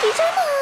迪迦呢